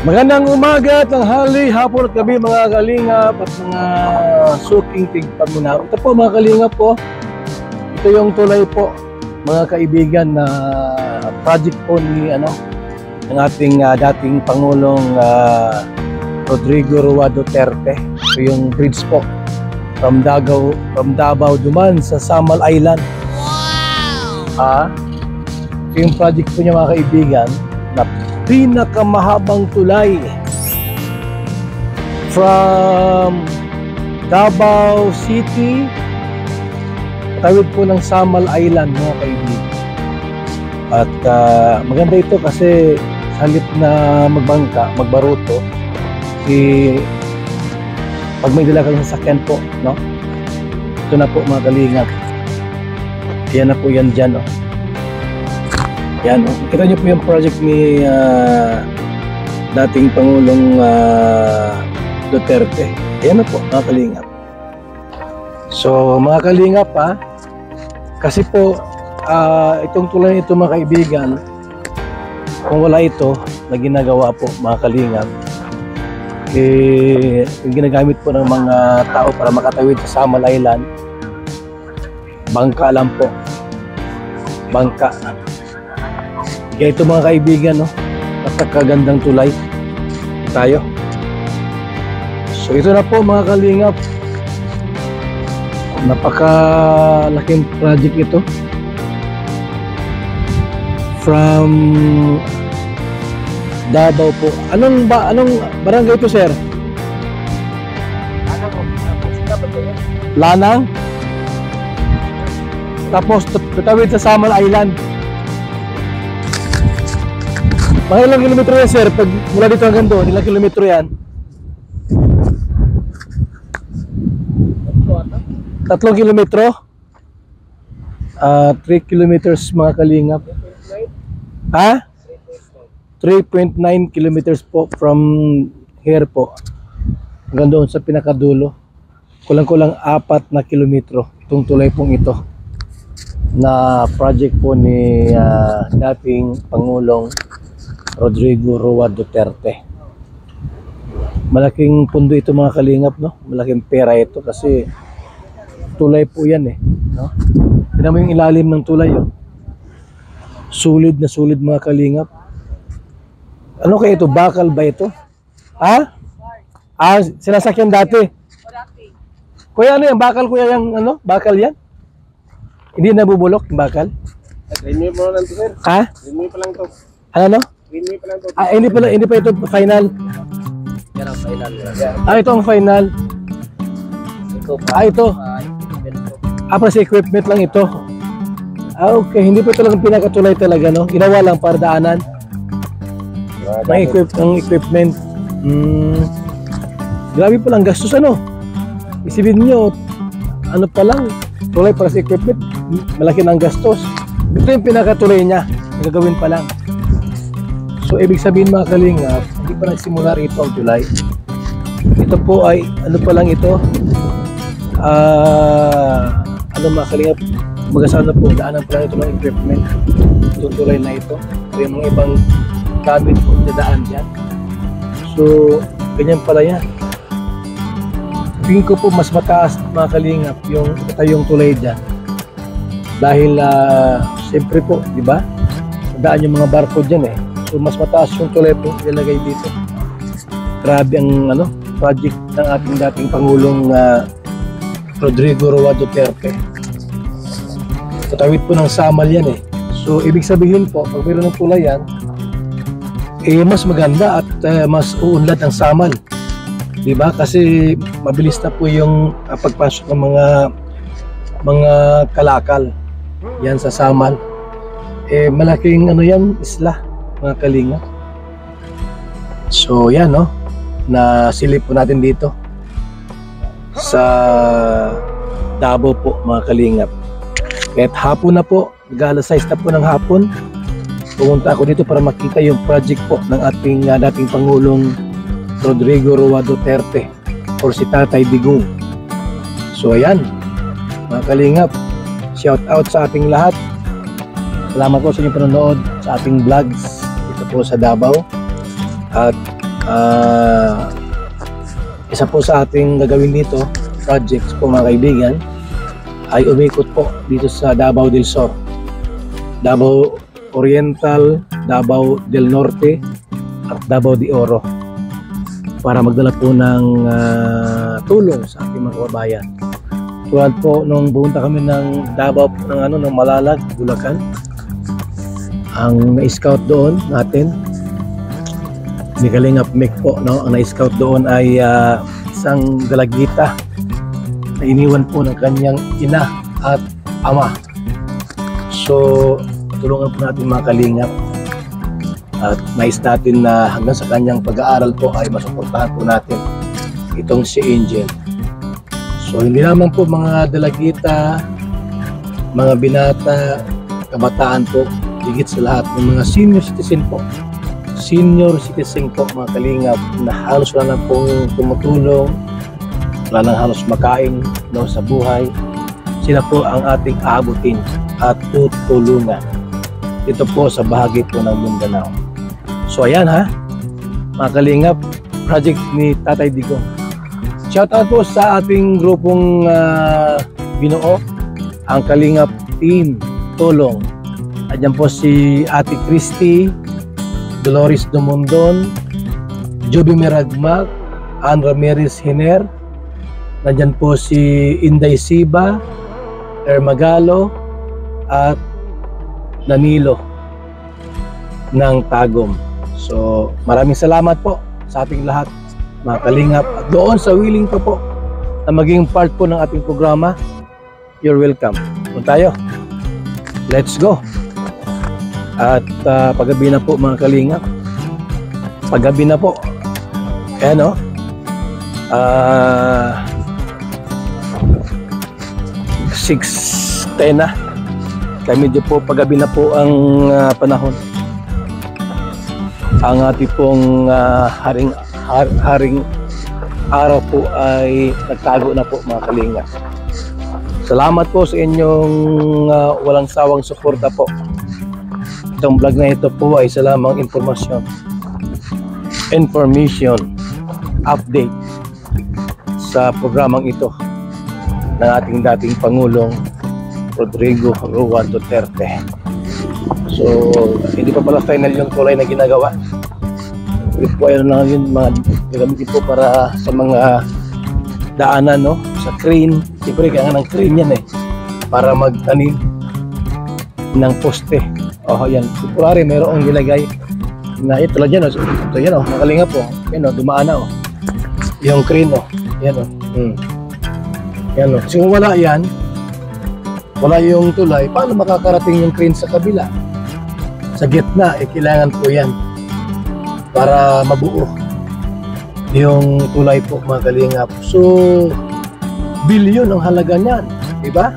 Magandang umaga, tanghali, hapon at gabi mga kalingap at mga suking tigpaminaw. Ito po mga kalingap po, ito yung tulay po mga kaibigan na project po ni ano ng ating ah, dating Pangulong ah, Rodrigo Rua Duterte. Ito yung bridge po from Davao, from Davao duman sa Samal Island. Ah, ito yung project po niya mga kaibigan na pinakamahabang tulay from Davao City tawid po ng Samal Island mga kaibigan at ah, maganda ito kasi halip na magbangka, magbaruto si pag may dala kang sasakyan po no? ito na po mga kalingap yan na po yan dyan no? Yan, kita niyo po yung project ni ah, dating Pangulong ah, Duterte. Yan na po, mga kalingap. So, mga kalingap ha, kasi po, ah, itong tulad ito mga kaibigan, kung wala ito na ginagawa po mga kalingap, eh, ginagamit po ng mga tao para makatawid sa Samal Island, bangka lang po. Bangka. Kaya ito mga kaibigan, no? Napakagandang tulay tayo. So ito na po mga kalingap. Napakalaking project ito. From Davao po. Anong ba anong barangay ito, sir? Lanang. Tapos tatawid sa Samal Island. Mga ilang kilometro yan, sir? Pag mula dito hanggang doon, ilang kilometro yan? Tatlong kilometro? Ah, 3 kilometers mga kalingap. Ha? 3.9 kilometers po from here po. Hanggang doon sa pinakadulo. Kulang-kulang apat na kilometro. Itong tulay pong ito na project po ni ah, dating Pangulong Rodrigo Roa Duterte. Malaking pundo ito mga kalingap, no? Malaking pera ito kasi tulay po yan eh. No? Tignan mo yung ilalim ng tulay, oh. Sulit na sulit mga kalingap. Ano kaya ito? Bakal ba ito? Ha? Ah, sinasakyan dati. Kuya, ano yan? Bakal kuya yung ano? Bakal yan? Hindi nabubulok yung bakal? Greenway pa lang to, sir. Ha? Greenway pa lang to. Ano Greenway pa lang to. Ah, hindi pala, hindi pa ito final. Yan ang final. Ah, ito ang final. Ikaw pa. Ah, ito. Ah, para sa equipment lang ito. Ah, okay. Hindi pa ito lang pinakatulay talaga, no? Ginawa lang para daanan ng, equip, ng equipment. Hmm. Grabe pa lang gastos, ano? Isipin nyo, ano pa lang, tulay para sa equipment, malaki ng gastos. Ito yung pinakatulay niya, gagawin pa lang. So, ibig sabihin mga kalingap, hindi pa nagsimula rito ang July. Ito po ay, ano pa lang ito, ah, ano mga kalingap, magasana po, daanan pa lang ito ng equipment. Itong na ito. So, yung mga ibang gamit po dadaan dyan. So, ganyan pala yan. Tingin ko po mas mataas mga kalingap yung yung tulay dyan. Dahil, uh, siyempre po, di ba? Daan yung mga barcode dyan eh. So, mas mataas yung tulay ilagay dito. Grabe ang ano, project ng ating dating Pangulong ah, Rodrigo Roa Duterte. Tatawid po ng Samal yan eh. So, ibig sabihin po, pag mayroon ng tulay yan, eh, mas maganda at eh, mas uunlad ang Samal. Di ba? Kasi mabilis na po yung ah, pagpasok ng mga mga kalakal yan sa Samal. Eh, malaking ano yan, isla, mga kalinga. So, yan, no? Na silip po natin dito sa Davao po, mga kalingap. Kahit hapon na po, mag-alas 6 na po ng hapon, pumunta ako dito para makita yung project po ng ating ah, dating Pangulong Rodrigo Roa Duterte or si Tatay Digong. So ayan, mga kalingap, shout out sa ating lahat. Salamat po sa inyong panonood sa ating vlogs po sa Davao. At Ah, isa po sa ating gagawin dito, projects po mga kaibigan, ay umikot po dito sa Davao del Sur. Davao Oriental, Davao del Norte, at Davao de Oro para magdala po ng ah, tulong sa ating mga kababayan. Tulad po nung pumunta kami ng Davao ng ano ng Malalag, Bulacan. Ang na-scout doon natin ni Kalingap Mick po, no? Ang na-scout doon ay ah, isang dalagita na iniwan po ng kanyang ina at ama. So, tulungan po natin mga kalingap at nais natin na hanggang sa kanyang pag-aaral po ay masuportahan po natin itong si Angel. So, hindi naman po mga dalagita, mga binata, kabataan po, higit sa lahat ng mga senior citizen po senior citizen po mga kalingap na halos wala na pong tumutulong, wala nang halos makain no, sa buhay. Sila po ang ating aabutin at tutulungan. Ito po sa bahagi po ng Mindanao. So ayan ha, mga kalingap, project ni Tatay Digong. Shout out po sa ating grupong ah, binuo, ang Kalingap Team Tulong. Ayan po si Ate Christy, Dolores Dumondon, Joby Miragmag, Ann Ramirez Hiner, nandyan po si Inday Siba, Ermagalo, at Danilo ng Tagum. So, maraming salamat po sa ating lahat, mga kalingap. At doon sa willing ko po na maging part po ng ating programa, you're welcome. Kung tayo, let's go! At ah, paggabi na po mga kalingap. Paggabi na po. Ayan o. Ah 6.10 na. Kaya medyo po paggabi na po ang ah, panahon. Ang ating pong ah, haring, har- haring araw po ay nagtago na po mga kalingap. Salamat po sa inyong ah, walang sawang suporta po itong vlog na ito po ay isa lamang informasyon information update sa programang ito ng ating dating Pangulong Rodrigo Roa Duterte. So hindi pa pala final yung kulay na ginagawa. Ano lang yun mga gagamitin po para sa mga daanan no? Sa crane. Siyempre kaya ng crane yan eh para magtanim ng poste Oh, yan. Temporary, mayroong nilagay na ito lang yan. Oh. Ito yan, oh. Makalinga po. Yan, oh. Dumaan na, oh. Yung crane, oh. Yan, oh. Hmm. Yan, oh. Kasi kung wala yan, wala yung tulay, paano makakarating yung crane sa kabila? Sa gitna, eh, kailangan po yan para mabuo yung tulay po mga kalingap. So, bilyon ang halaga niyan. Diba?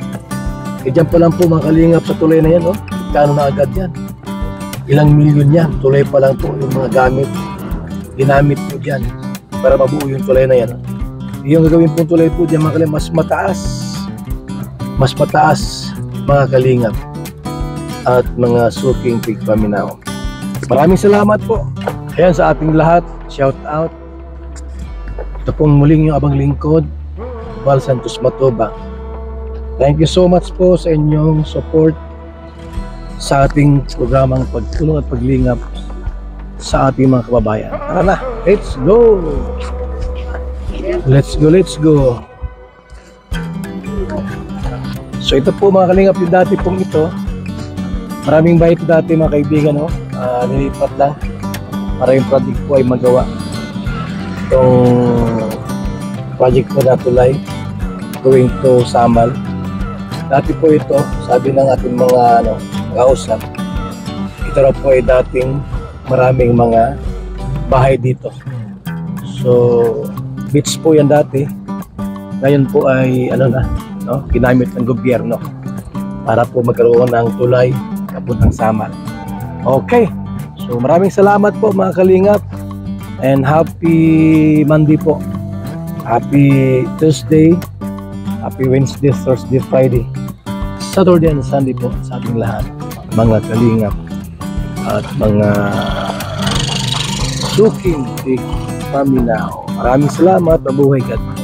E dyan pa lang po mga kalingap sa tulay na yan, oh. Kano na agad yan? Ilang milyon yan. Tulay pa lang po yung mga gamit. Ginamit po dyan para mabuo yung tulay na yan. Yung gagawin pong tulay po dyan mga kalingap, mas mataas. Mas mataas mga kalingap at mga suking pigpaminaw. Maraming salamat po. Ayan sa ating lahat. Shout out. Ito pong muling yung abang lingkod. Val Santos Matoba. Thank you so much po sa inyong support sa ating programang pagtulong at paglingap sa ating mga kababayan. Tara na, let's go! Let's go, let's go! So ito po mga kalingap yung dati pong ito. Maraming bahay dati mga kaibigan, no? Ah, nilipat lang. Maraming project po ay magawa. Itong project po na tulay going to Samal. Dati po ito, sabi ng ating mga ano, kausap, ito po ay dating maraming mga bahay dito. So, beach po yan dati. Ngayon po ay ano na, no, ginamit ng gobyerno para po magkaroon ng tulay papuntang Samal. Okay. So, maraming salamat po mga kalingap and happy Monday po. Happy Tuesday, happy Wednesday, Thursday, Friday, Saturday and Sunday po sa ating lahat mga kalingap at mga Suking Big Paminaw. Maraming salamat. Mabuhay ka.